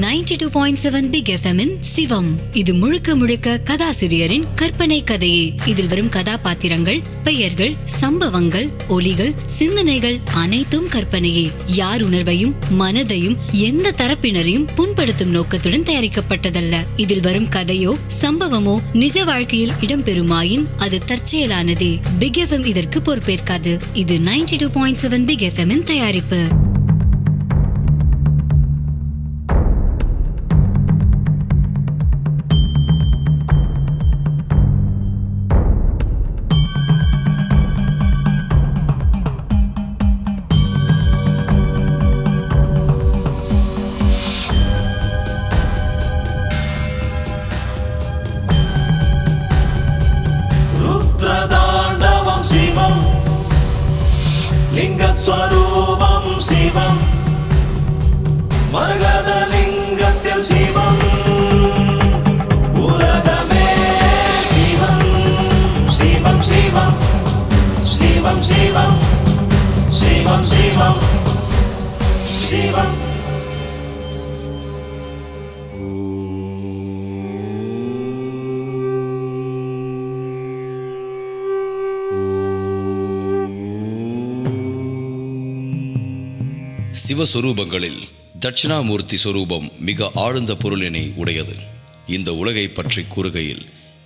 Ninety two point seven Big FM Sivam. இது முழுக்க முழுக்க கதாசிரியரின் கற்பனை கதையே. இதில் வரும் கதாபாத்திரங்கள் பெயர்கள் சம்பவங்கள் ஒலிகள் சிந்தனைகள் அனைத்தும் கற்பனையே. யார் உணர்வையும் மனதையும் எந்த தரப்பினரையும் புண்படுத்தும் நோக்கத்துடன் தயாரிக்கப்பட்டதல்ல. இதில் வரும் கதையோ சம்பவமோ நிஜ வாழ்க்கையில் இடம்பெறுமாயின் அது தற்செயலானதே. பிக் எஃப்எம் இதற்கு பொறுப்பேற்காது. இது ninety two point seven Big FM தயாரிப்பு. மரகதலிங்கத்தில் சிவம். உலகமே சிவம். சிவம் சிவம். சிவம் சிவம். சிவம் சிவம். சிவம். சிவஸ்வரூபங்களில் தட்சிணாமூர்த்தி சொரூபம் மிக ஆழ்ந்த பொருளினை உடையது. இந்த உலகை பற்றி கூறுகையில்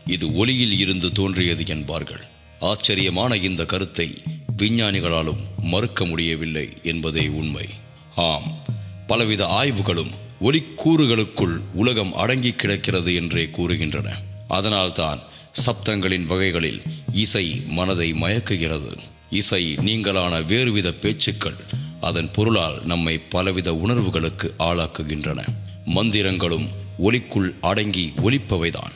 இது ஒளியில் இருந்து தோன்றியது என்பார்கள். ஆச்சரியமான இந்த கருத்தை விஞ்ஞானிகளாலும் மறுக்க முடியவில்லை என்பதே உண்மை. ஆம் பலவித ஆய்வுகளும் ஒலிக்கூறுகளுக்குள் உலகம் அடங்கி கிடக்கிறது என்றே கூறுகின்றன. அதனால்தான் சப்தங்களின் வகைகளில் இசை மனதை மயக்குகிறது. இசை நீங்களான வேறுவித பேச்சுக்கள் அதன் பொருளால் நம்மை பலவித உணர்வுகளுக்கு ஆளாக்குகின்றன. மந்திரங்களும் ஒலிக்குள் அடங்கி ஒலிப்பவைதான்.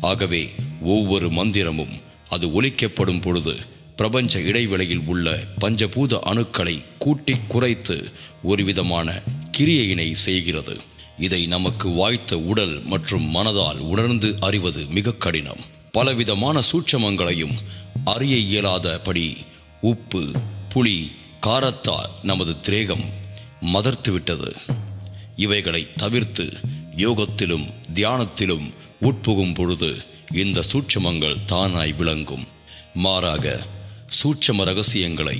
ஆகவே ஒவ்வொரு மந்திரமும் அது ஒலிக்கப்படும் பொழுது பிரபஞ்ச இடைவெளியில் உள்ள பஞ்சபூத அணுக்களை கூட்டி குறைத்து ஒருவிதமான கிரியையினை செய்கிறது. இதை நமக்கு வாய்த்த உடல் மற்றும் மனதால் உணர்ந்து அறிவது மிக கடினம். பலவிதமான சூட்சமங்களையும் அறிய இயலாதபடி உப்பு புளி காரத்தால் நமது திரேகம் மதர்த்து விட்டது இவைகளை தவிர்த்து யோகத்திலும் தியானத்திலும் உட்புகும் பொழுது இந்த சூட்சமங்கள் தானாய் விளங்கும். மாறாக சூட்சம ரகசியங்களை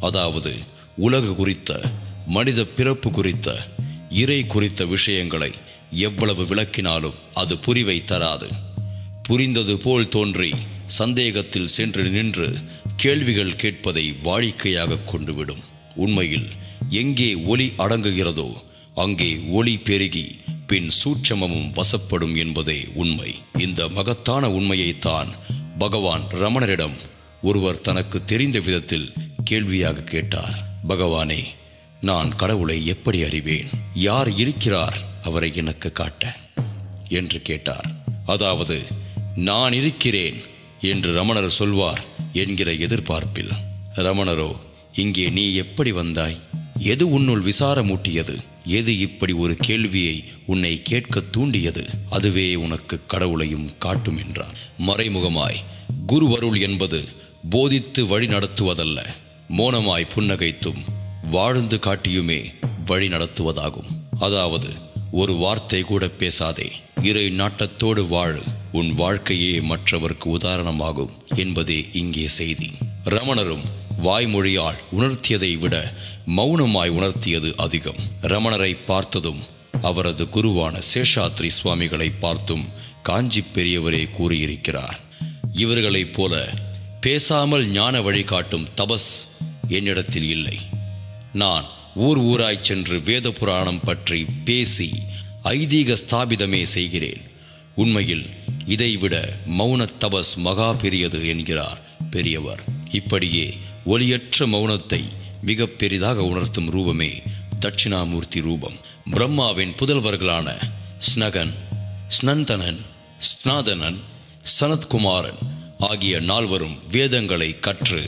அதாவது உலகு குறித்த மனித பிறப்பு குறித்த இறை குறித்த விஷயங்களை எவ்வளவு விளக்கினாலும் அது புரிவை தராது. புரிந்தது போல் தோன்றி சந்தேகத்தில் சென்று நின்று கேள்விகள் கேட்பதை வாடிக்கையாக கொண்டுவிடும். உண்மையில் எங்கே ஒளி அடங்குகிறதோ அங்கே ஒளி பெருகி பின் சூட்சமமும் வசப்படும் என்பதே உண்மை. இந்த மகத்தான உண்மையைத்தான் பகவான் ரமணரிடம் ஒருவர் தனக்கு தெரிந்த விதத்தில் கேள்வியாக கேட்டார். பகவானே நான் கடவுளை எப்படி அறிவேன்? யார் இருக்கிறார்? அவரை எனக்கு காட்ட. என்று கேட்டார். அதாவது நான் இருக்கிறேன். என்று ரமணர் சொல்வார் என்கிற எதிர்பார்ப்பில். ரமணரோ இங்கே நீ எப்படி வந்தாய்? எது உன்னுள் விசாரமூட்டியது? எது இப்படி ஒரு கேள்வியை உன்னை கேட்க தூண்டியது? அதுவே உனக்கு கடவுளையும் காட்டும் என்றார். மறைமுகமாய் குருவருள் என்பது போதித்து வழி நடத்துவதல்ல. மோனமாய் புன்னகைத்தும் வாழ்ந்து காட்டியுமே வழி நடத்துவதாகும். அதாவது ஒரு வார்த்தை கூட பேசாதே. இறை நாட்டத்தோடு வாழு. உன் வாழ்க்கையே மற்றவருக்கு உதாரணமாகும் என்பதே இங்கே செய்தி. ரமணரும் வாய்மொழியால் உணர்த்தியதை விட மௌனமாய் உணர்த்தியது அதிகம். ரமணரை பார்த்ததும் அவரது குருவான சேஷாத்ரி சுவாமிகளை பார்த்தும் காஞ்சி பெரியவரே கூறியிருக்கிறார் இவர்களைப் போல பேசாமல் ஞான வழிகாட்டும் தபஸ் என்னிடத்தில் இல்லை. நான் ஊர் ஊராய் சென்று வேத புராணம் பற்றி பேசி ஐதீக ஸ்தாபிதமே செய்கிறேன். உண்மையில் இதைவிட மௌன தபஸ் மகா பெரியது என்கிறார் பெரியவர். இப்படியே ஒலியற்ற மௌனத்தை மிக பெரிதாக உணர்த்தும் ரூபமே தட்சிணாமூர்த்தி ரூபம். பிரம்மாவின் புதல்வர்களான ஸ்னகன் ஸ்னந்தனன் ஸ்நாதனன் சனத்குமாரன் ஆகிய நால்வரும் வேதங்களை கற்று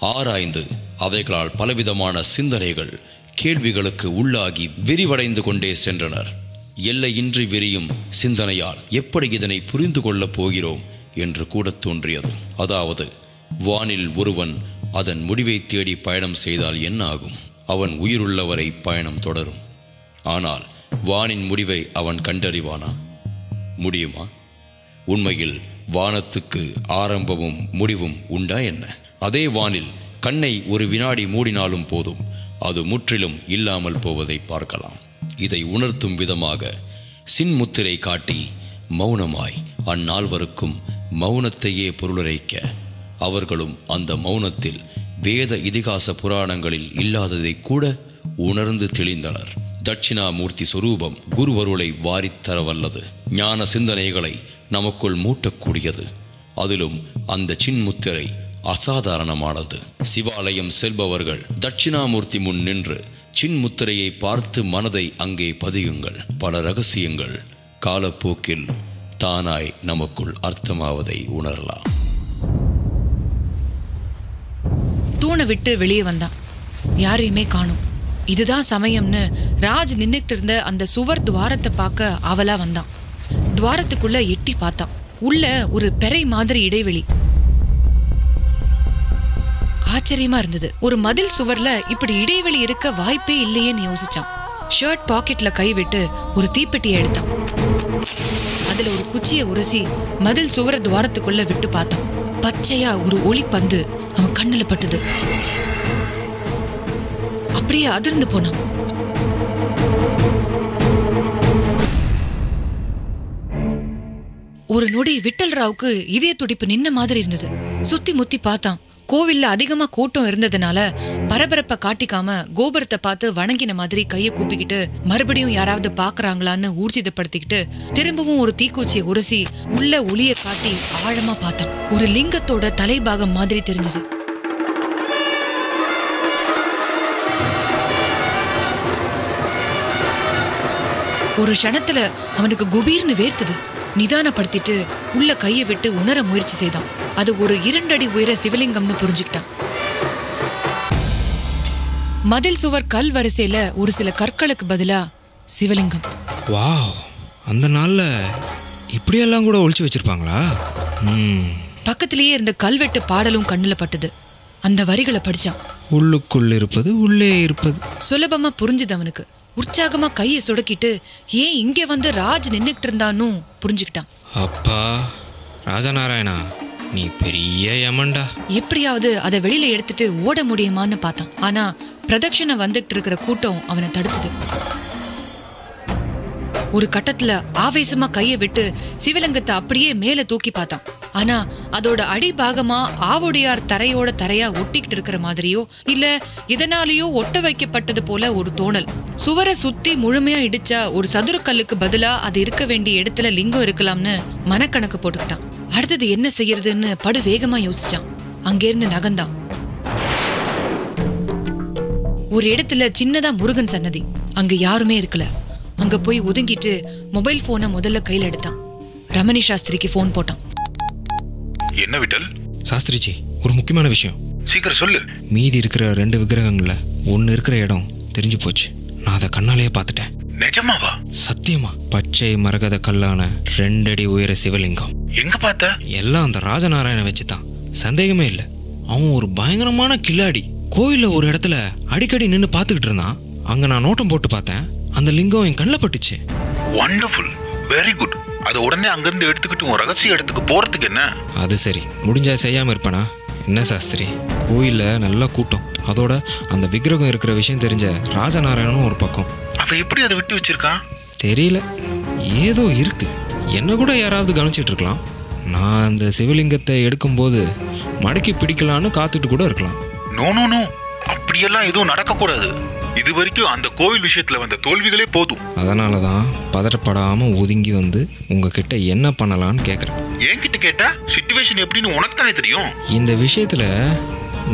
ஆராய்ந்து அவைகளால் பலவிதமான சிந்தனைகள் கேள்விகளுக்கு உள்ளாகி விரிவடைந்து கொண்டே சென்றனர். எல்லையின்றி விரியும் சிந்தனையால் எப்படி இதனை புரிந்து கொள்ளப் போகிறோம் என்று கூட தோன்றியது. அதாவது வானில் ஒருவன் அதன் முடிவை தேடி பயணம் செய்தால் என்ன ஆகும்? அவன் உயிருள்ளவரை பயணம் தொடரும். ஆனால் வானின் முடிவை அவன் கண்டறிவானா? முடியுமா? உண்மையில் வானத்துக்கு ஆரம்பமும் முடிவும் உண்டா என்ன? அதே வானில் கண்ணை ஒரு வினாடி மூடினாலும் போதும். அது முற்றிலும் இல்லாமல் போவதை பார்க்கலாம். இதை உணர்த்தும் விதமாக சின்முத்திரை காட்டி மௌனமாய் அந்நால்வருக்கும் மௌனத்தையே பொருளுரைக்க. அவர்களும் அந்த மௌனத்தில் வேத இதிகாச புராணங்களில் இல்லாததை கூட உணர்ந்து தெளிந்தனர். தட்சிணாமூர்த்தி சொரூபம் குருவருளை வாரித்தர வல்லது ஞான சிந்தனைகளை நமக்குள் மூட்டக்கூடியது. அதிலும் அந்த சின்முத்திரை அசாதாரணமானது. சிவாலயம் செல்பவர்கள் தட்சிணாமூர்த்தி முன் நின்று சின்முத்திரையை பார்த்து மனதை அங்கே பதியுங்கள். பல ரகசியங்கள் காலப்போக்கில் தானாய் நமக்குள் அர்த்தமாவதை உணரலாம். தூணை விட்டு வெளியே வந்தான். யாரையுமே காணும். இதுதான் சமயம்னு ராஜ் நின்னுட்டு இருந்த அந்த சுவர் துவாரத்தை பார்க்க அவலா வந்தான். துவாரத்துக்குள்ள எட்டி பார்த்தான். உள்ள ஒரு பெரை மாதிரி இடைவெளி. ஆச்சரியமா இருந்தது. ஒரு மதில் சுவர்ல இப்படி இடைவெளி இருக்க வாய்ப்பே இல்லையேன்னு யோசிச்சான். ஷர்ட் பாக்கெட்ல கை விட்டு ஒரு தீப்பெட்டியை எடுத்தான். அதுல ஒரு குச்சியை உரசி மதில் சுவர துவாரத்துக்குள்ள விட்டு பார்த்தான். பச்சையா ஒரு ஒளி பந்து அவன் கண்ணுல பட்டுது. அப்படியே அதிர்ந்து போனான். ஒரு நொடி விட்டல் ராவுக்கு இதய துடிப்பு நின்ன மாதிரி இருந்தது. சுத்தி முத்தி பார்த்தான். கோவில்ல அதிகமா கூட்டம் இருந்ததுனால பரபரப்ப காட்டிக்காம கோபுரத்தை பார்த்து வணங்கின மாதிரி கைய கூப்பிக்கிட்டு மறுபடியும் யாராவது பாக்குறாங்களான்னு ஊர்ஜிதப்படுத்திக்கிட்டு திரும்பவும் ஒரு தீக்குச்சியை உரசி உள்ள ஒளிய காட்டி ஆழமா பார்த்தான். ஒரு லிங்கத்தோட தலைபாகம் மாதிரி தெரிஞ்சது. ஒரு க்ஷணத்துல அவனுக்கு குபீர்னு வேர்த்தது. நிதானப்படுத்திட்டு உள்ள கையை விட்டு உணர முயற்சி செய்தான். அது ஒரு இரண்டடி உயர சிவலிங்கம்னு புரிஞ்சுக்கிட்டான். மதில் சுவர் கல் வரிசையில ஒரு சில கற்களுக்கு பதிலா சிவலிங்கம். வாவ் அந்த நாளில் இப்படியெல்லாம் கூட ஒழிச்சு வச்சிருப்பாங்களா? பக்கத்திலேயே இருந்த கல்வெட்டு பாடலும் கண்ணுல பட்டது. அந்த வரிகளை படிச்சான். உள்ளுக்குள் இருப்பது உள்ளே இருப்பது. சுலபமா புரிஞ்சுது அவனுக்கு. உற்சாகமா கையை சொடக்கிட்டு ஏன் இங்க வந்து ராஜ் நின்னுகிட்டு இருந்தான்னு? புரிஞ்சுக்கிட்டான். அப்பா ராஜநாராயணா நீ பெரிய யமன்டா. எப்படியாவது அதை வெளியில எடுத்துட்டு ஓட முடியுமான்னு பார்த்தான். ஆனா பிரதட்சணை வந்துட்டு இருக்கிற கூட்டம் அவனை தடுத்தது. ஒரு கட்டத்துல ஆவேசமா கையை விட்டு சிவலிங்கத்தை அப்படியே மேல தூக்கி பார்த்தான். ஆனா அதோட அடிபாகமா ஆவுடையார் தரையோட தரையா ஒட்டிக்கிட்டு இருக்கிற மாதிரியோ இல்ல இதனாலேயோ ஒட்ட வைக்கப்பட்டது போல ஒரு தோணல். சுவரை சுத்தி முழுமையா இடிச்சா ஒரு சதுரக்கல்லுக்கு பதிலா அது இருக்க வேண்டிய இடத்துல லிங்கம் இருக்கலாம்னு மனக்கணக்கு போட்டுக்கிட்டான். அடுத்தது என்ன செய்யறதுன்னு படு வேகமா யோசிச்சான். அங்கிருந்து நகந்தான் ஒரு இடத்துல சின்னதா முருகன் சன்னதி. அங்க யாருமே இருக்கல. அங்க போய் ஒதுங்கிட்டு மொபைல் போனை முதல்ல கையில எடுத்தான். ரமணி சாஸ்திரிக்கு ஃபோன் போட்டான். என்ன விட்டல்? சாஸ்திரிஜி ஒரு முக்கியமான விஷயம். சீக்கிரம் சொல்லு. மீதி இருக்கிற ரெண்டு விக்கிரகங்களில் ஒன்று இருக்கிற இடம் தெரிஞ்சு போச்சு. நான் அதை கண்ணாலேயே பார்த்துட்டேன். நிஜமாவா? சத்தியமா. பச்சை மரகத கல்லான ரெண்டடி உயர சிவலிங்கம். எங்க பார்த்த? எல்லாம் அந்த ராஜநாராயண வச்சு தான் சந்தேகமே இல்லை. அவன் ஒரு பயங்கரமான கில்லாடி. கோயிலில் ஒரு இடத்துல அடிக்கடி நின்று பார்த்துக்கிட்டு இருந்தான். அங்கே நான் நோட்டம் போட்டு பார்த்தேன். அந்த லிங்கம் என் கண்ணில் பட்டுச்சு. வண்டர்ஃபுல் வெரி குட் அதை உடனே அங்கிருந்து எடுத்துக்கிட்டு உன் ரகசிய இடத்துக்கு போறதுக்கு என்ன? அது சரி. முடிஞ்சா செய்யாமல் இருப்பேனா? என்ன சாஸ்திரி? கோயிலில் நல்ல கூட்டம். அதோட அந்த விக்கிரகம் இருக்கிற விஷயம் தெரிஞ்ச ராஜநாராயணனும் ஒரு பக்கம். அவ எப்படி அதை விட்டு வச்சிருக்கான் தெரியல. ஏதோ இருக்கு. என்ன கூட யாராவது கவனிச்சிட்டு இருக்கலாம். நான் அந்த சிவலிங்கத்தை எடுக்கும்போது மடக்கி பிடிக்கலான்னு காத்துட்டு கூட இருக்கலாம். நோ நோ நோ அப்படியெல்லாம் எதுவும் நடக்கக்கூடாது. இது வரைக்கும் அந்த கோவில் விஷயத்துல வந்த தோல்விகளே போதும். அதனால தான் பதட்டப்படாமல் ஒதுங்கி வந்து உங்ககிட்ட என்ன பண்ணலான்னு கேட்குறேன் என்கிட்ட கேட்டா சுச்சுவேஷன் எப்படின்னு உனக்கு தானே தெரியும்? இந்த விஷயத்தில்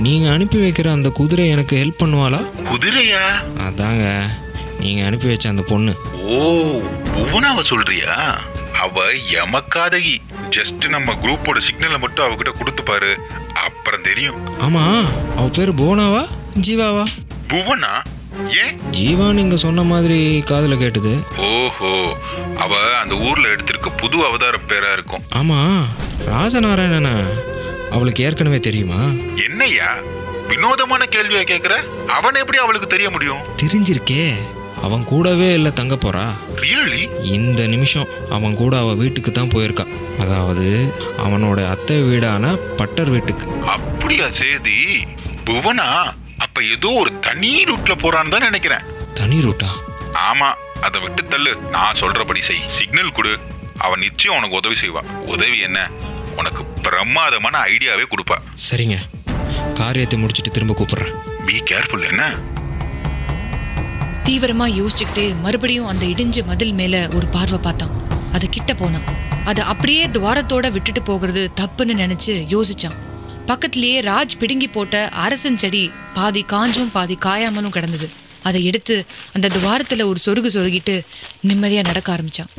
நீங்கள் அனுப்பி வைக்கிற அந்த குதிரை எனக்கு ஹெல்ப் பண்ணுவாளா? குதிரையா? அதாங்க நீங்கள் அனுப்பி வச்ச அந்த பொண்ணு. ஓ புவனாவ சொல்றியா? அவ எமக்காதகி ஜஸ்ட் நம்ம குரூப்போட சிக்னலை மட்டும் அவகிட்ட கொடுத்து பாரு. அப்புறம் தெரியும். ஆமாம் அவ பேர் புவனாவா? ஜீவாவா? புவனா? ஏன்? ஜீவா நீங்கள் சொன்ன மாதிரி காதில் கேட்டுது. ஓஹோ அவ அந்த ஊர்ல எடுத்திருக்க புது அவதார பேரா இருக்கும். ஆமாம் ராஜநாராயணனை அவளுக்கு ஏற்கனவே தெரியுமா? என்னய்யா? வினோதமான கேள்வியா கேக்குற? அவன் எப்படி அவளுக்கு தெரிய முடியும்? தெரிஞ்சிருக்கே அவன் கூடவே இல்லை தங்க போறா. ரியலி இந்த நிமிஷம் அவன் கூட அவ வீட்டுக்கு தான் போயிருக்கா. அதாவது அவனோட அத்தை வீடான பட்டர் வீட்டுக்கு. அப்படியா சேதி? புவனா? அப்ப ஏதோ ஒரு தனி ரூட்ல போறான்னு தான் நினைக்கிறேன். தனி ரூட்டா? ஆமா அதை விட்டு தள்ளு. நான் சொல்றபடி செய். சிக்னல் கொடு. அவன் நிச்சயம் உனக்கு உதவி செய்வா. உதவி என்ன? உனக்கு பிரமாதமான ஐடியாவே கொடுப்பா. சரிங்க. காரியத்தை முடிச்சிட்டு திரும்ப கூப்பிடுறேன். பி கேர்ஃபுல் என்ன? தீவிரமா யோசிச்சுக்கிட்டே மறுபடியும் அந்த இடிஞ்ச மதில் மேல ஒரு பார்வை பார்த்தான். அது கிட்ட போனான். அதை அப்படியே துவாரத்தோட விட்டுட்டு போகிறது தப்புன்னு நினைச்சு யோசிச்சான். பக்கத்திலேயே ராஜ் பிடுங்கி போட்ட அரசன் செடி பாதி காஞ்சும் பாதி காயாமலும் கிடந்தது. அதை எடுத்து அந்த துவாரத்துல ஒரு சொருகு சொருகிட்டு நிம்மதியா நடக்க ஆரம்பிச்சான்.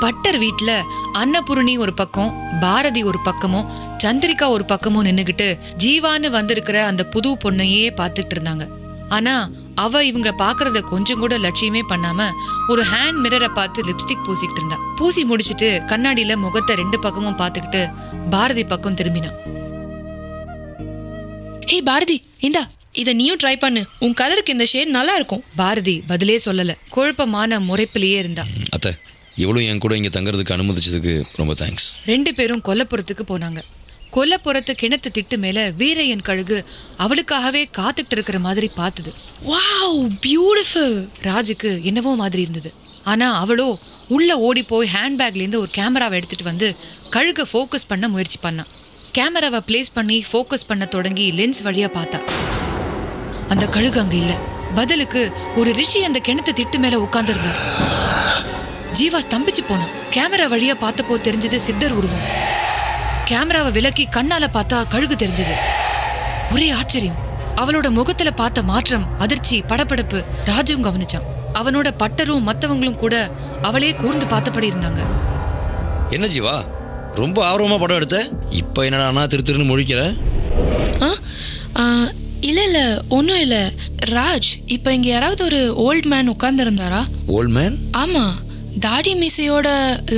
பட்டர் வீட்டுல அன்னபூரணி ஒரு பக்கம் பாரதி ஒரு பக்கமும் சந்திரிகா ஒரு பக்கமும் நின்னுகிட்டு ஜீவான்னு வந்திருக்கிற அந்த புது பொண்ணையே பார்த்துட்டு இருந்தாங்க. ஆனா அவ இவங்க பாக்குறத கொஞ்சம் கூட லட்சியமே பண்ணாம ஒரு ஹேண்ட் மிரரை பார்த்து லிப்ஸ்டிக் பூசிக்கிட்டு இருந்தா. பூசி முடிச்சிட்டு கண்ணாடியில முகத்தை ரெண்டு பக்கமும் பார்த்துக்கிட்டு பாரதி பக்கம் திரும்பினான் ஹே பாரதி இந்தா இதை நீயும் ட்ரை பண்ணு. உன் கலருக்கு இந்த ஷேட் நல்லா இருக்கும். பாரதி பதிலே சொல்லல. குழப்பமான முறைப்பிலேயே இருந்தா. அத்தை இவ்வளோ என் கூட இங்கே தங்குறதுக்கு அனுமதிச்சதுக்கு ரொம்ப தேங்க்ஸ் ரெண்டு பேரும் கொல்லப்புறத்துக்கு போனாங்க. கொல்லப்புறத்து கிணத்து திட்டு மேல வீரையன் கழுகு அவளுக்காகவே காத்துக்கிட்டு இருக்கிற மாதிரி பார்த்தது. வாவ் பியூட்டிஃபுல் ராஜுக்கு என்னவோ மாதிரி இருந்தது. ஆனா அவளோ உள்ள ஓடி போய் ஹேண்ட்பேக்ல இருந்து ஒரு கேமராவை எடுத்துட்டு வந்து கழுக ஃபோக்கஸ் பண்ண முயற்சி பண்ணான் கேமராவை ப்ளேஸ் பண்ணி ஃபோக்கஸ் பண்ண தொடங்கி லென்ஸ் வழியா பார்த்தா. அந்த கழுகு அங்க இல்ல. பதிலுக்கு ஒரு ரிஷி அந்த கிணத்து திட்டு மேல உட்கார்ந்திருந்தார் ஜீவா ஸ்தம்பிச்சு போனான் கேமரா வழியா பார்த்தப்போ தெரிஞ்சது சித்தர் உருவம். கேமராவை விலக்கி கண்ணால பார்த்தா கழுகு தெரிஞ்சது. ஒரே ஆச்சரியம். அவளோட முகத்துல பார்த்த மாற்றம் அதிர்ச்சி படபடப்பு ராஜுவும் கவனிச்சான். அவனோட பட்டரும் மத்தவங்களும் கூட அவளே கூர்ந்து பார்த்தபடி இருந்தாங்க. என்ன ஜீவா? ரொம்ப ஆர்வமாக படம் எடுத்த? இப்போ என்னடானா திரு திருன்னு முழிக்கிற? இல்ல இல்ல ஒன்றும் இல்ல. ராஜ் இப்போ இங்க யாராவது ஒரு ஓல்ட் மேன் உட்கார்ந்துருந்தாரா? ஓல்ட் மேன் ஆமா. தாடி மீசையோட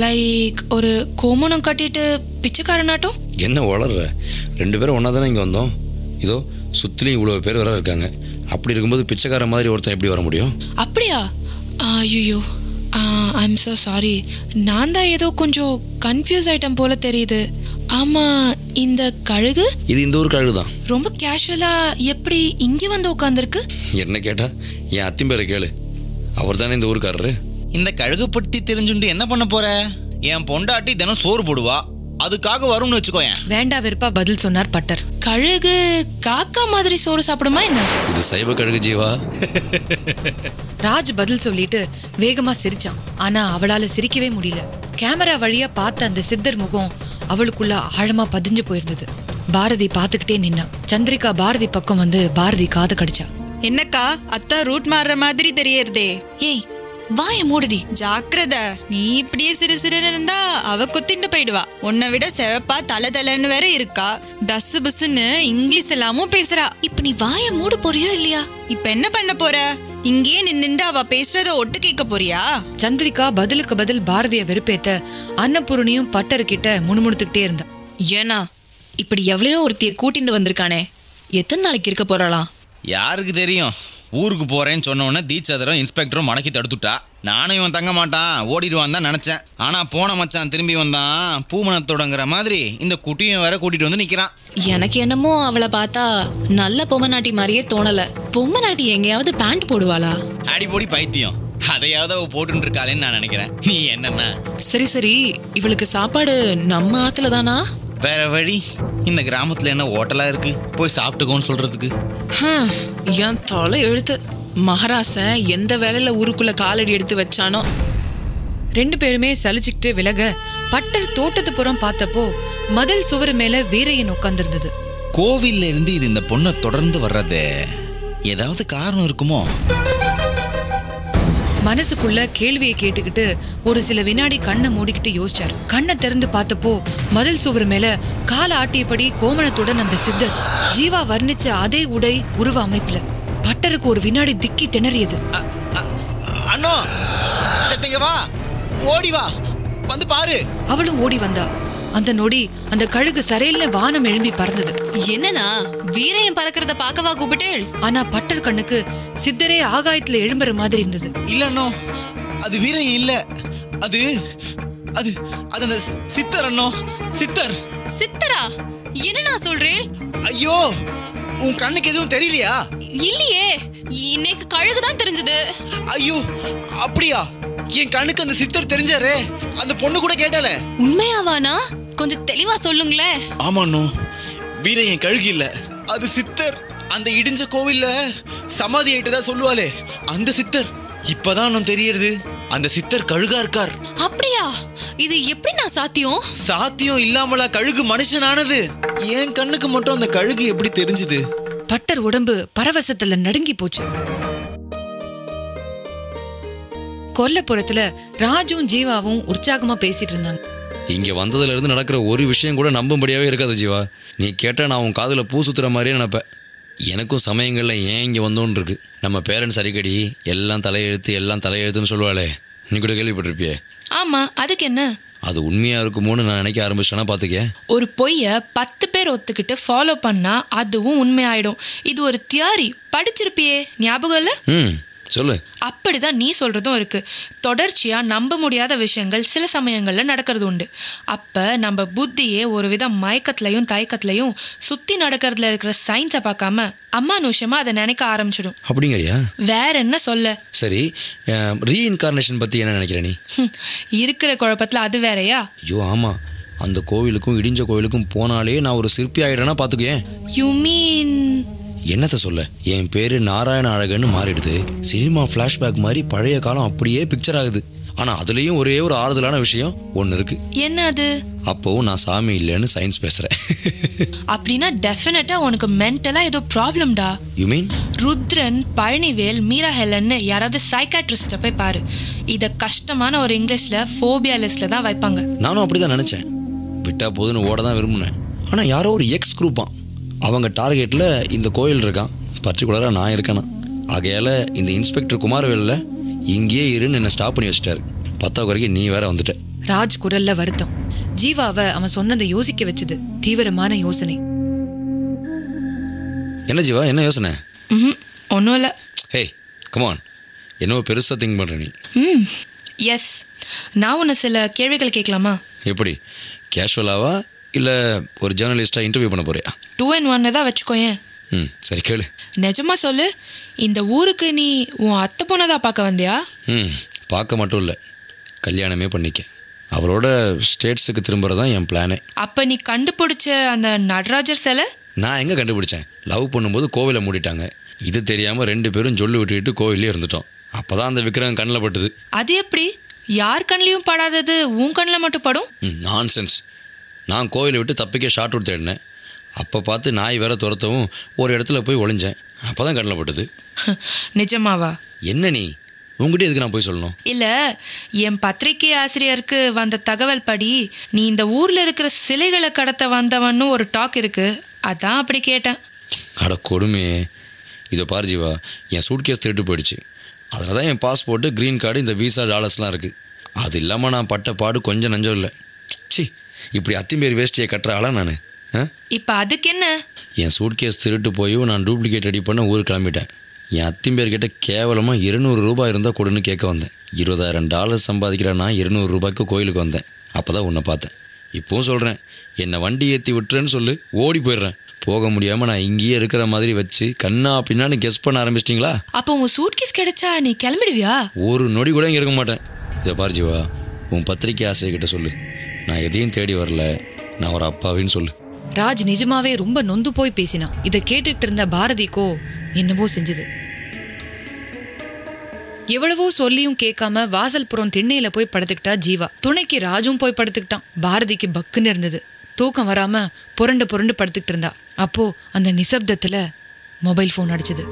லைக் ஒரு கோமணம் கட்டிட்டு பிச்சைக்காரனாட்டம்? என்ன வளர்ற ரெண்டு பேரும் ஒன்றா தானே இங்கே வந்தோம். இதோ சுற்றிலையும் இவ்வளோ பேர் வர இருக்காங்க. அப்படி இருக்கும்போது பிச்சைக்கார மாதிரி ஒருத்தன் எப்படி வர முடியும்? அப்படியா? ஐயோ ஐம் so சாரி நான் தான் ஏதோ கொஞ்சம் கன்ஃபியூஸ் ஆயிட்டம் போல தெரியுது. ஆமா இந்த கழுகு? இது இந்த ஊர் கழுகு தான் ரொம்ப கேஷுவலா எப்படி இங்க வந்து உட்காந்துருக்கு என்ன கேட்டா? என் அத்தின் பேரை கேளு. அவர் தானே இந்த ஊருக்காரரு? இந்த கழுகு பத்தி தெரிஞ்சுண்டு என்ன பண்ண போற? என் பொண்டாட்டி தினம் சோறு போடுவா. அதுக்காக வரும்னு வச்சுக்கோயேன். வேண்டா வெறுப்பா பதில் சொன்னார் பட்டர். கழுகு காக்கா மாதிரி சோறு சாப்பிடுமா என்ன? இது சைவ கழுகு ஜீவா. ராஜ் பதில் சொல்லிட்டு வேகமா சிரிச்சான். ஆனா அவளால சிரிக்கவே முடியல. கேமரா வழியா பார்த்த அந்த சித்தர் முகம் அவளுக்குள்ள ஆழமா பதிஞ்சு போயிருந்தது. பாரதி பார்த்துக்கிட்டே நின்னா. சந்திரிகா பாரதி பக்கம் வந்து பாரதி காது கடிச்சா. என்னக்கா அத்தா ரூட் மாறுற மாதிரி தெரியறதே. ஏய் வாய மூடுடி. ஜாக்கிரத. நீ இப்படியே சிறு சிறுன்னு இருந்தா அவ குத்திட்டு போயிடுவா. உன்னை விட செவப்பா தலை தலைன்னு வேற இருக்கா. தஸ் புஸ்ன்னு இங்கிலீஷ் எல்லாமும் பேசுறா. இப்ப நீ வாய மூட போறியா இல்லையா? இப்ப என்ன பண்ண போற? இங்கேயே நின்னுண்டு அவ பேசுறத ஒட்டு கேட்க போறியா? சந்திரிகா பதிலுக்கு பதில் பாரதிய வெறுப்பேத்த அன்னபூரணியும் பட்டர் கிட்ட முணுமுணுத்துக்கிட்டே இருந்தா. ஏனா இப்படி எவ்வளையோ ஒருத்திய கூட்டிட்டு வந்திருக்கானே. எத்தனை நாளைக்கு இருக்க போறாளாம்? யாருக்கு தெரியும்? ஊருக்கு போறேன்னு சொன்ன உடனே தீட்சதரும் இன்ஸ்பெக்டரும் மடக்கி தடுத்துட்டா. நானும் இவன் தங்க மாட்டான் ஓடிடுவான் தான் நினைச்சேன். ஆனா போன மச்சான் திரும்பி வந்தான் பூமணத்தோடங்கிற மாதிரி இந்த குட்டியும் வேற கூட்டிட்டு வந்து நிக்கிறான். எனக்கு என்னமோ அவளை பார்த்தா நல்ல பொம்மநாட்டி மாதிரியே தோணல. பொம்மநாட்டி எங்கேயாவது பேண்ட் போடுவாளா? அடிப்பொடி பைத்தியம். அதையாவது அவ போட்டுட்டு இருக்காளேன்னு நான் நினைக்கிறேன். நீ என்னன்னா? சரி சரி. இவளுக்கு சாப்பாடு நம்ம ஆத்துல தானா? வேற வழி? இந்த கிராமத்துல என்ன ஹோட்டலா இருக்கு? போய் சாப்பிட்டுக்கோன்னு சொல்றதுக்கு. என் தொலை எழுத்து. மகாராசன் எந்த வேலையில ஊருக்குள்ள காலடி எடுத்து வச்சானோ. ரெண்டு பேருமே சலிச்சுக்கிட்டு விலக பட்டர் தோட்டத்து புறம் பார்த்தப்போ மதில் சுவர் மேல வீரையன் உட்கார்ந்திருந்தது. கோவில்ல இருந்து இது இந்த பொண்ணை தொடர்ந்து வர்றது. ஏதாவது காரணம் இருக்குமோ? மனசுக்குள்ள கேள்வியை கேட்டுக்கிட்டு ஒரு சில வினாடி கண்ணை மூடிக்கிட்டு யோசிச்சார். கண்ணை திறந்து பார்த்தப்போ மதில் சுவர் மேல கால ஆட்டியபடி கோமணத்துடன் அந்த சித்தர் ஜீவா வர்ணிச்ச அதே உடை உருவ அமைப்புல பட்டருக்கு ஒரு வினாடி திக்கி திணறியது. அண்ணா செத்தங்க வா. ஓடி வா. வந்து பாரு. அவளும் ஓடி வந்தா. அந்த நொடி அந்த கழுகு சரையில வானம் எழும்பி பறந்தது. என்னன்னா வீரையன் பறக்கிறத பார்க்கவா கூப்பிட்டேள்? ஆனா பட்டர் கண்ணுக்கு சித்தரே ஆகாயத்துல எழும்புற மாதிரி இருந்தது. இல்ல அது வீரம் இல்ல. அது அது அது அந்த சித்தர் அண்ணோ. சித்தர். சித்தரா? என்ன நான் சொல்றேன் ஐயோ உன் கண்ணுக்கு எதுவும் தெரியலையா? இல்லையே இன்னைக்கு கழுகு தான் தெரிஞ்சது. ஐயோ அப்படியா? என் கண்ணுக்கு அந்த சித்தர் தெரிஞ்சாரே? அந்த பொண்ணு கூட கேட்டாலே. உண்மையாவானா? கொஞ்சம் தெளிவா சொல்லுங்களேன். ஆமாண்ணோ. வீர என் கழுகு இல்ல. அது சித்தர். அந்த இடிஞ்ச கோவில்ல சமாதி ஆயிட்டதா சொல்லுவாளே. அந்த சித்தர். இப்பதான் நான் தெரியறது. அந்த சித்தர் கழுகா இருக்கார். அப்படியா? இது எப்படி நான் சாத்தியம்? சாத்தியம் இல்லாமலா கழுகு மனுஷனானது? என் கண்ணுக்கு மட்டும் அந்த கழுகு எப்படி தெரிஞ்சுது? பட்டர் உடம்பு பரவசத்துல நடுங்கி போச்சு. கொல்லப்புறத்துல ராஜும் ஜீவாவும் உற்சாகமா பேசிட்டு இருந்தாங்க. இங்கே வந்ததுல இருந்து நடக்கிற ஒரு விஷயம் கூட நம்பும்படியாவே இருக்காது ஜீவா. நீ கேட்டால் நான் உன் காதில் பூ சுத்துற மாதிரியே நினைப்பேன். எனக்கும் சமயங்களில் ஏன் இங்கே வந்தோன்னு இருக்கு. நம்ம பேரண்ட்ஸ் அடிக்கடி எல்லாம் தலையெழுத்து எல்லாம் தலையெழுத்துன்னு சொல்லுவாளே. நீ கூட கேள்விப்பட்டிருப்பியே? ஆமா அதுக்கு என்ன? அது உண்மையாக இருக்குமோன்னு நான் நினைக்க ஆரம்பிச்சிட்டேன்னா பார்த்துக்க ஒரு பொய்ய பத்து பேர் ஒத்துக்கிட்டு ஃபாலோ பண்ணா அதுவும் உண்மையாயிடும். இது ஒரு தியாரி படிச்சிருப்பியே? ஞாபகம் இல்ல? ம். சொல்லு. அப்படிதான் நீ சொல்றதும் இருக்கு. தொடர்ச்சியா நம்ப முடியாத விஷயங்கள் சில சமயங்கள்ல நடக்கிறது உண்டு. அப்ப நம்ம புத்தியே ஒரு வித மயக்கத்திலையும் தயக்கத்திலையும் சுத்தி நடக்கிறதுல இருக்கிற சயின்ஸை பார்க்காம அம்மானுஷமா அதை நினைக்க ஆரம்பிச்சிடும். அப்படிங்கிறியா? வேற என்ன சொல்ல? சரி ரீஇன்கார்னேஷன் பற்றி என்ன நினைக்கிற நீ? இருக்கிற குழப்பத்துல அது வேறயா? ஐயோ ஆமாம் அந்த கோவிலுக்கும் இடிஞ்ச கோவிலுக்கும் போனாலே நான் ஒரு சிற்பி ஆயிடுறேன்னா பார்த்துக்கேன் யூ மீன் என்னத்த சொல்ல? என் பேரு நாராயண அழகன்னு மாறிடுது. சினிமா ஃப்ளாஷ்பேக் மாதிரி பழைய காலம் அப்படியே பிக்சர் ஆகுது. ஆனா அதுலயும் ஒரே ஒரு ஆறுதலான விஷயம் ஒன்று இருக்கு. என்ன அது? அப்போவும் நான் சாமி இல்லைன்னு சயின்ஸ் பேசுறேன். அப்படின்னா டெஃபினட்டா உனக்கு மென்டலா ஏதோ ப்ராப்ளம்டா யூ மீன் ருத்ரன் பழனிவேல் மீரா ஹெலன்னு யாராவது சைக்காட்ரிஸ்ட போய் பாரு. இத கஷ்டமான ஒரு இங்கிலீஷ்ல ஃபோபியா லிஸ்ட்ல தான் வைப்பாங்க. நானும் அப்படிதான் நினைச்சேன். விட்டா போதுன்னு ஓட தான் விரும்பினேன். ஆனா யாரோ ஒரு எக்ஸ் குரூப்பான் அவங்க டார்கெட்ல இந்த கோயில் இருக்கான் பர்டிகுலராக நான் இருக்கேனா. ஆகையால இந்த இன்ஸ்பெக்டர் குமாரவேலில் இங்கேயே இருன்னு என்னை ஸ்டாப் பண்ணி வச்சிட்டாரு. பத்தாவது வரைக்கும் நீ வேற வந்துட்ட. ராஜ் குரல்ல வருத்தம். ஜீவாவை அவன் சொன்னதை யோசிக்க வச்சது தீவிரமான யோசனை. என்ன ஜீவா என்ன யோசனை? ம் ஒன்றும் இல்லை. ஹே கமான் என்னவோ பெருசாக திங்க் பண்ணுற நீ. ம். எஸ் நான் உன்னை சில கேள்விகள் கேட்கலாமா எப்படி? கேஷுவலாவா இல்லை ஒரு ஜேர்னலிஸ்ட்டாக இன்டர்வியூ பண்ண போறியா? டூ அண்ட் ஒன்னு தான் வச்சுக்கோயேன் ம் சரி கேளு. நிஜமா சொல்லு இந்த ஊருக்கு நீ உன் அத்தை பொண்ணதா பார்க்க வந்தியா? ம் பார்க்க மட்டும் இல்லை. கல்யாணமே பண்ணிக்க. அவரோட ஸ்டேட்ஸுக்கு திரும்புறது தான் என் பிளானே அப்ப நீ கண்டுபிடிச்ச அந்த நடராஜர் சிலை? நான் எங்கே கண்டுபிடிச்சேன்? லவ் பண்ணும்போது கோவிலை மூடிட்டாங்க. இது தெரியாமல் ரெண்டு பேரும் சொல்லு விட்டுக்கிட்டு கோவிலே இருந்துட்டோம். அப்போ தான் அந்த விக்கிரகம் கண்ணில் பட்டுது. அது எப்படி? யார் கண்ணிலையும் படாதது உன் கண்ணில் மட்டும் படும்? ம் நான்சென்ஸ் நான் கோவிலை விட்டு தப்பிக்க ஷார்ட் அவுட் தேடினேன். அப்போ பார்த்து நாய் வேற துரத்தவும் ஒரு இடத்துல போய் ஒளிஞ்சேன். அப்போ தான் கண்ணில் பட்டுது. நிஜமாவா? என்ன நீ? உங்ககிட்ட எதுக்கு நான் போய் சொல்லணும்? இல்ல என் பத்திரிகை ஆசிரியருக்கு வந்த தகவல் படி நீ இந்த ஊர்ல இருக்கிற சிலைகளை கடத்த வந்தவன்னு ஒரு டாக் இருக்கு. அதான் அப்படி கேட்டேன். அட கொடுமையே. இதை பாரு ஜீவா என் சூட்கேஸ் திருட்டு போயிடுச்சு. அதில் தான் என் பாஸ்போர்ட்டு க்ரீன் கார்டு இந்த விசா டாலர்ஸ்லாம் இருக்குது அது இல்லாமல் நான் பட்ட பாடு கொஞ்சம் நஞ்சம் இல்லை. சி இப்படி அத்திம்பேர் வேஷ்டியை கட்டுற ஆளா நான் இப்ப அதுக்கு என்ன என் சூட்கேஸ் திருட்டு போய் நான் டூப்ளிகேட் ரெடி பண்ண ஊருக்கு கிளம்பிட்டேன். என் அத்திம்பேர் கிட்ட கேவலமாக இருநூறு ரூபாய் இருந்தால் கொடுன்னு கேட்க வந்தேன். இருபதாயிரம் டாலர் சம்பாதிக்கிற நான் இருநூறு ரூபாய்க்கு கோயிலுக்கு வந்தேன். அப்போ தான் உன்னை பார்த்தேன். இப்போவும் சொல்கிறேன் என்னை வண்டி ஏற்றி விட்டுறேன்னு சொல்லு ஓடி போயிடுறேன். போக முடியாமல் நான் இங்கேயே இருக்கிற மாதிரி வச்சு கண்ணா பின்னான்னு கெஸ் பண்ண ஆரம்பிச்சிட்டிங்களா? அப்போ உன் சூட்கேஸ் கிடைச்சா நீ கிளம்பிடுவியா? ஒரு நொடி கூட இங்கே இருக்க மாட்டேன். இதை பாரு ஜீவா உன் பத்திரிக்கை ஆசிரியர்கிட்ட சொல்லு. நான் எதையும் தேடி வரல. நான் ஒரு அப்பாவின்னு சொல்லு. ராஜ் நிஜமாவே ரொம்ப நொந்து போய் பேசினான் இதை கேட்டுட்டு இருந்த பாரதிக்கோ என்னவோ செஞ்சது. எவ்வளவோ சொல்லியும் கேட்காம வாசல்புறம் திண்ணையில போய் படுத்துக்கிட்டா ஜீவா. துணைக்கு ராஜும் போய் படுத்துக்கிட்டான். பாரதிக்கு பக்குன்னு இருந்தது. தூக்கம் வராம புரண்டு புரண்டு படுத்துக்கிட்டு இருந்தா. அப்போ அந்த நிசப்தத்துல மொபைல் ஃபோன் அடிச்சது.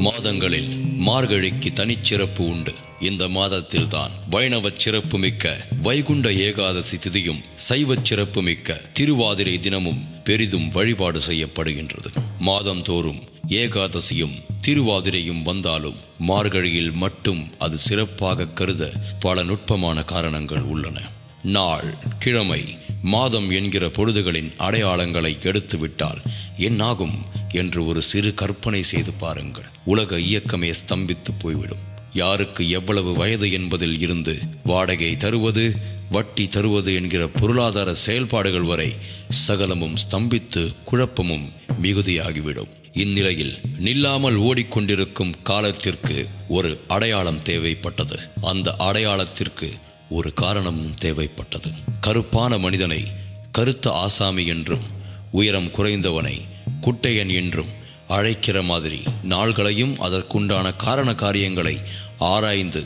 மாதங்களில் மார்கழிக்கு தனிச்சிறப்பு உண்டு. இந்த மாதத்தில்தான் வைணவ சிறப்புமிக்க வைகுண்ட ஏகாதசி திதியும் சைவச் சிறப்புமிக்க திருவாதிரை தினமும் பெரிதும் வழிபாடு செய்யப்படுகின்றது. மாதந்தோறும் ஏகாதசியும் திருவாதிரையும் வந்தாலும் மார்கழியில் மட்டும் அது சிறப்பாக கருத பல நுட்பமான காரணங்கள் உள்ளன. நாள் கிழமை மாதம் என்கிற பொழுதுகளின் அடையாளங்களை எடுத்துவிட்டால் என்னாகும்? என்று ஒரு சிறு கற்பனை செய்து பாருங்கள். உலக இயக்கமே ஸ்தம்பித்து போய்விடும். யாருக்கு எவ்வளவு வயது என்பதில் இருந்து வாடகை தருவது வட்டி தருவது என்கிற பொருளாதார செயல்பாடுகள் வரை சகலமும் ஸ்தம்பித்து குழப்பமும் மிகுதியாகிவிடும். இந்நிலையில் நில்லாமல் ஓடிக்கொண்டிருக்கும் காலத்திற்கு ஒரு அடையாளம் தேவைப்பட்டது. அந்த அடையாளத்திற்கு ஒரு காரணமும் தேவைப்பட்டது. கருப்பான மனிதனை கருத்த ஆசாமி என்றும் உயரம் குறைந்தவனை குட்டையன் என்றும் அழைக்கிற மாதிரி நாள்களையும் அதற்குண்டான காரண காரியங்களை ஆராய்ந்து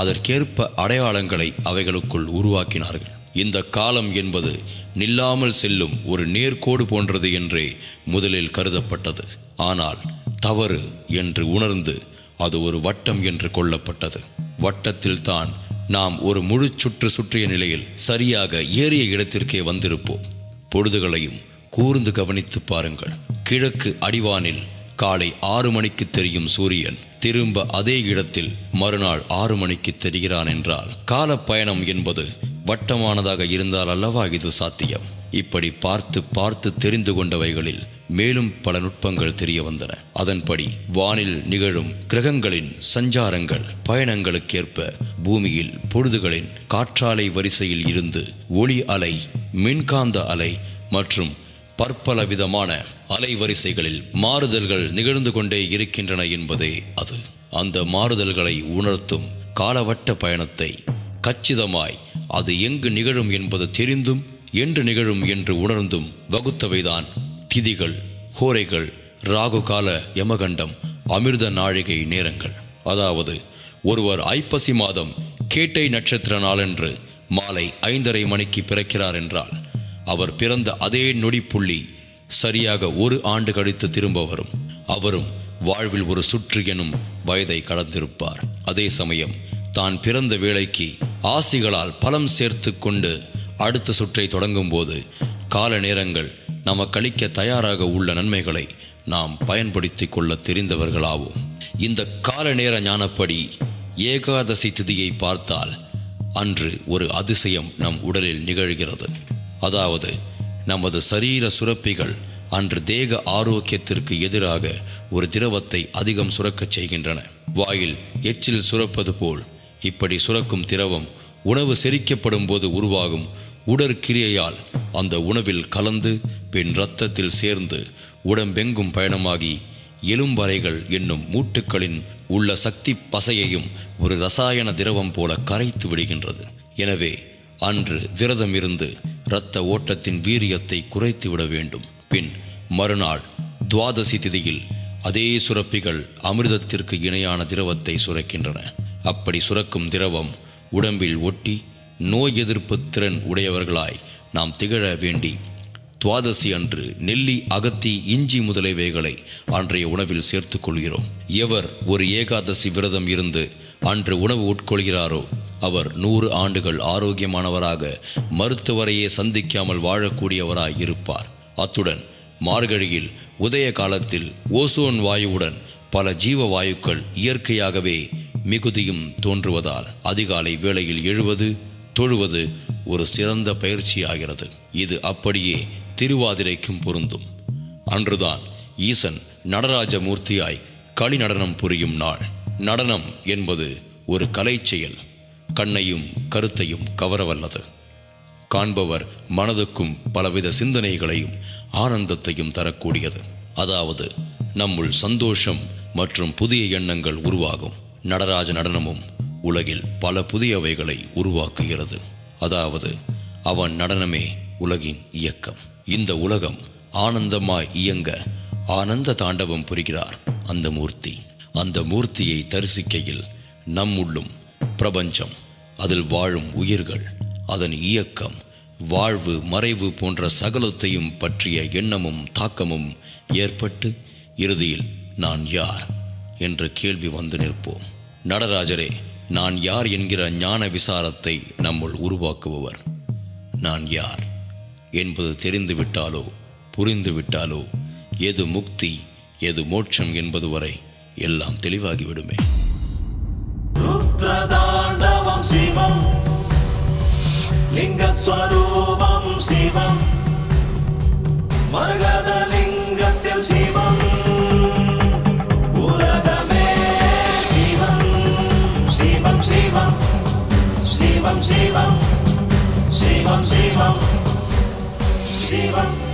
அதற்கேற்ப அடையாளங்களை அவைகளுக்குள் உருவாக்கினார்கள். இந்த காலம் என்பது நில்லாமல் செல்லும் ஒரு நேர்கோடு போன்றது என்றே முதலில் கருதப்பட்டது. ஆனால் தவறு என்று உணர்ந்து அது ஒரு வட்டம் என்று கொள்ளப்பட்டது. வட்டத்தில் தான் நாம் ஒரு முழு சுற்று சுற்றிய நிலையில் சரியாக ஏறிய இடத்திற்கே வந்திருப்போம். பொழுதுகளையும் கூர்ந்து கவனித்து பாருங்கள். கிழக்கு அடிவானில் காலை ஆறு மணிக்கு தெரியும் சூரியன் திரும்ப அதே இடத்தில் மறுநாள் ஆறு மணிக்கு தெரிகிறான் என்றால் கால பயணம் என்பது வட்டமானதாக இருந்தால் அல்லவா இது சாத்தியம்? இப்படி பார்த்து பார்த்து தெரிந்து கொண்டவைகளில் மேலும் பல நுட்பங்கள் தெரிய வந்தன. அதன்படி வானில் நிகழும் கிரகங்களின் சஞ்சாரங்கள் பயணங்களுக்கேற்ப பூமியில் பொழுதுகளின் காற்றாலை வரிசையில் இருந்து ஒளி அலை மின்காந்த அலை மற்றும் பற்பல விதமான அலைவரிசைகளில் மாறுதல்கள் நிகழ்ந்து கொண்டே இருக்கின்றன என்பதே அது. அந்த மாறுதல்களை உணர்த்தும் காலவட்ட பயணத்தை கச்சிதமாய் அது எங்கு நிகழும் என்பது தெரிந்தும் என்று நிகழும் என்று உணர்ந்தும் வகுத்தவைதான் திதிகள் ஹோரைகள் ராகு கால யமகண்டம் அமிர்த நாழிகை நேரங்கள். அதாவது ஒருவர் ஐப்பசி மாதம் கேட்டை நட்சத்திர நாளன்று மாலை ஐந்தரை மணிக்கு பிறக்கிறார் என்றால் அவர் பிறந்த அதே நொடிப்புள்ளி சரியாக ஒரு ஆண்டு கழித்து திரும்ப வரும். அவரும் வாழ்வில் ஒரு சுற்று எனும் வயதை கடந்திருப்பார். அதே சமயம் தான் பிறந்த வேளைக்கு ஆசிகளால் பலம் சேர்த்து கொண்டு அடுத்த சுற்றை தொடங்கும் போது கால நேரங்கள் நமக்களிக்க தயாராக உள்ள நன்மைகளை நாம் பயன்படுத்திக் கொள்ள தெரிந்தவர்களாவோம். இந்த கால நேர ஞானப்படி ஏகாதசி திதியை பார்த்தால் அன்று ஒரு அதிசயம் நம் உடலில் நிகழ்கிறது. அதாவது நமது சரீர சுரப்பிகள் அன்று தேக ஆரோக்கியத்திற்கு எதிராக ஒரு திரவத்தை அதிகம் சுரக்கச் செய்கின்றன. வாயில் எச்சில் சுரப்பது போல் இப்படி சுரக்கும் திரவம் உணவு செரிக்கப்படும் போது உருவாகும் உடற்கிரியையால் அந்த உணவில் கலந்து பின் இரத்தத்தில் சேர்ந்து உடம்பெங்கும் பயணமாகி எலும்பறைகள் என்னும் மூட்டுக்களின் உள்ள சக்தி பசையையும் ஒரு ரசாயன திரவம் போல கரைத்து விடுகின்றது. எனவே அன்று விரதம் இருந்து இரத்த ஓட்டத்தின் வீரியத்தை குறைத்துவிட வேண்டும். பின் மறுநாள் துவாதசி திதியில் அதே சுரப்பிகள் அமிர்தத்திற்கு இணையான திரவத்தை சுரக்கின்றன. அப்படி சுரக்கும் திரவம் உடம்பில் ஒட்டி நோய் எதிர்ப்பு திறன் உடையவர்களாய் நாம் திகழ வேண்டி துவாதசி அன்று நெல்லி அகத்தி இஞ்சி முதலியவைகளை அன்றைய உணவில் சேர்த்துக் கொள்கிறோம். எவர் ஒரு ஏகாதசி விரதம் இருந்து அன்று உணவு உட்கொள்கிறாரோ அவர் நூறு ஆண்டுகள் ஆரோக்கியமானவராக மருத்துவரையே சந்திக்காமல் வாழக்கூடியவராய் இருப்பார். அத்துடன் மார்கழியில் உதய காலத்தில் ஓசோன் வாயுவுடன் பல ஜீவ வாயுக்கள் இயற்கையாகவே மிகுதியும் தோன்றுவதால் அதிகாலை வேளையில் எழுவது தொழுவது ஒரு சிறந்த பயிற்சியாகிறது. இது அப்படியே திருவாதிரைக்கும் பொருந்தும். அன்றுதான் ஈசன் நடராஜ மூர்த்தியாய் களி நடனம் புரியும் நாள். நடனம் என்பது ஒரு கலை செயல். கண்ணையும் கருத்தையும் கவரவல்லது. காண்பவர் மனதுக்கும் பலவித சிந்தனைகளையும் ஆனந்தத்தையும் தரக்கூடியது. அதாவது நம்முள் சந்தோஷம் மற்றும் புதிய எண்ணங்கள் உருவாகும். நடராஜ நடனமும் உலகில் பல புதியவைகளை உருவாக்குகிறது. அதாவது அவன் நடனமே உலகின் இயக்கம். இந்த உலகம் ஆனந்தமாய் இயங்க ஆனந்த தாண்டவம் புரிகிறார் அந்த மூர்த்தி. அந்த மூர்த்தியை தரிசிக்கையில் நம்முள்ளும் பிரபஞ்சம். அதில் வாழும் உயிர்கள் அதன் இயக்கம் வாழ்வு மறைவு போன்ற சகலத்தையும் பற்றிய எண்ணமும் தாக்கமும் ஏற்பட்டு இறுதியில் நான் யார் என்ற கேள்வி வந்து நிற்போம். நடராஜரே நான் யார் என்கிற ஞான விசாரத்தை நம்முள் உருவாக்குபவர். நான் யார் என்பது தெரிந்துவிட்டாலோ புரிந்துவிட்டாலோ எது முக்தி எது மோட்சம் என்பது வரை எல்லாம் தெளிவாகிவிடுமே. सहस्रदाण्डवं शिवं लिङ्गस्वरूपं शिवं मर्गदलिङ्गत्यं शिवम् उरगमे शिवं शिवं शिवं शिवं शिवं शिवं शिवं शिवम्